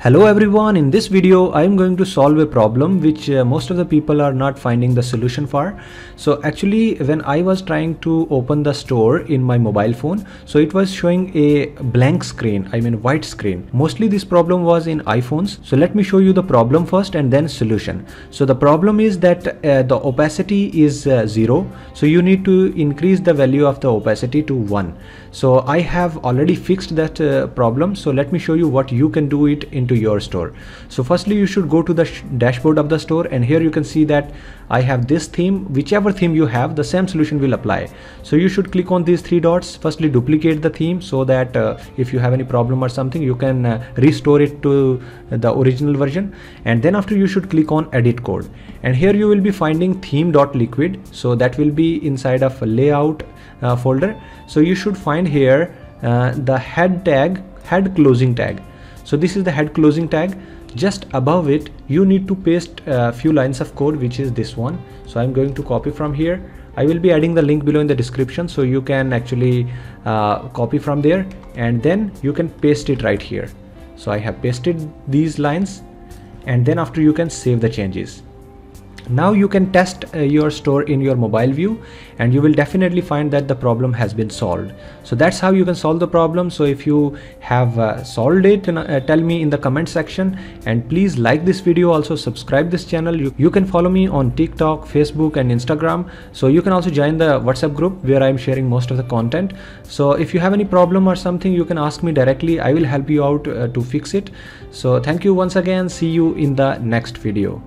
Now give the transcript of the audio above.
Hello everyone, in this video I am going to solve a problem which uh, most of the people are not finding the solution for. So actually when I was trying to open the store in my mobile phone, so it was showing a blank screen, I mean white screen. Mostly this problem was in iPhones. So let me show you the problem first and then solution. So the problem is that uh, the opacity is uh, 0. So you need to increase the value of the opacity to 1. So I have already fixed that uh, problem. So let me show you what you can do it in into your store. So firstly you should go to the dashboard of the store and here you can see that I have this theme. Whichever theme you have the same solution will apply. So you should click on these three dots. Firstly duplicate the theme so that uh, if you have any problem or something you can uh, restore it to the original version. And then after you should click on edit code. And here you will be finding theme.liquid so that will be inside of a layout uh, folder. So you should find here uh, the head tag head closing tag so this is the head closing tag. Just above it you need to paste a few lines of code which is this one. So i'm going to copy from here. I will be adding the link below in the description so you can actually uh, copy from there. And then you can paste it right here. So i have pasted these lines and then after you can save the changes now you can test uh, your store in your mobile view and you will definitely find that the problem has been solved. So that's how you can solve the problem. So if you have uh, solved it uh, tell me in the comment section and please like this video. Also subscribe this channel. You, you can follow me on tiktok facebook and instagram. So you can also join the whatsapp group where i'm sharing most of the content. So if you have any problem or something you can ask me directly. I will help you out uh, to fix it. So thank you once again. See you in the next video